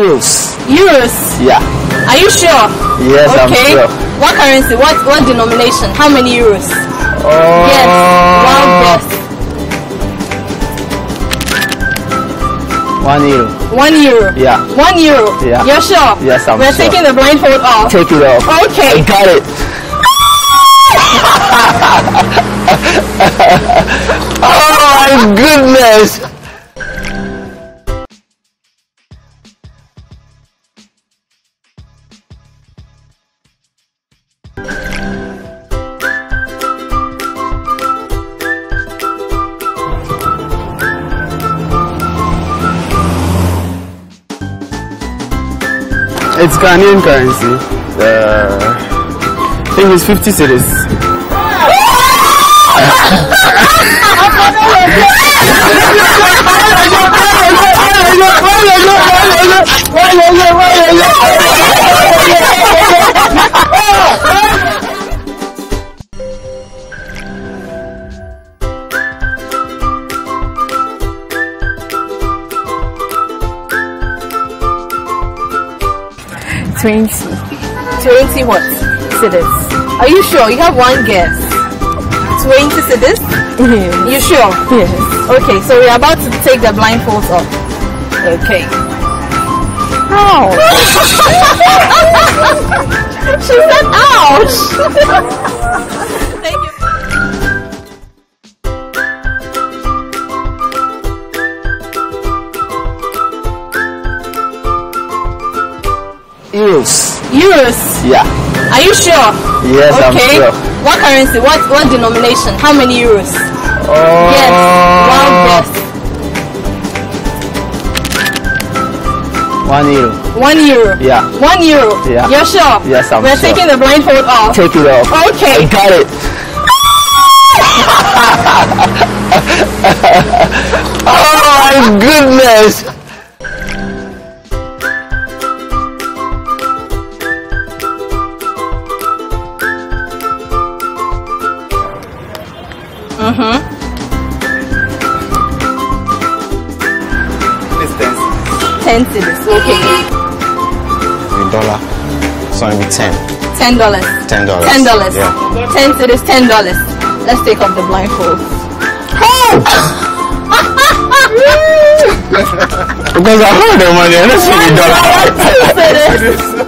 Euros. Euros. Yeah. Are you sure? Yes, I'm okay. sure. What currency? What what denomination? How many euros? Oh. Yes. Wild uh, guess. One euro. One euro. Yeah. One euro. Yeah. You're sure? Yes, I'm We're sure. taking the blindfold off. Take it off. Okay. I got it. oh my goodness. It's Ghanaian currency. Uh, I think it's 50 cedis. Twenty. Twenty what? Cedis. Are you sure? You have one guess. Twenty cedis? Yes. You sure? Yes. Okay, so we're about to take the blindfolds off. Okay. How? She said, ouch! Euros. Euros. Yeah. Are you sure? Yes, I'm okay. sure. What currency? What what denomination? How many euros? Oh. Yes. Guess. One euro. One euro. Yeah. One euro. Yeah. You're sure? Yes, I'm We're sure. taking the blindfold off. Take it off. Okay. I got it. oh my goodness. Mm-hmm. It's ten. Ten cedis. Okay. A dollar. So it'll be ten. Ten dollars. Ten dollars. Ten dollars. Yeah. Ten cedis. Ten dollars. Let's take off the blindfold. Oh! Because I heard the money. Let's see the dollar. Two cedis.